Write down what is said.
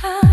Ah.